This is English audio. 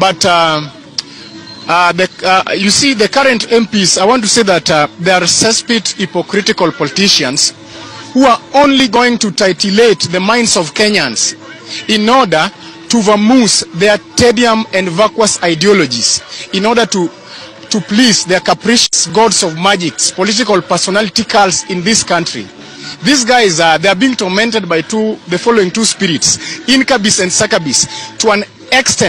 But uh, uh, the, uh, you see, the current MPs, I want to say that uh, they are suspect, hypocritical politicians who are only going to titillate the minds of Kenyans in order to vamoose their tedium and vacuous ideologies, in order to to please their capricious gods of magics, political personality cults in this country. These guys are they are being tormented by two the following two spirits, incubus and succubus, to an extent.